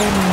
Amen.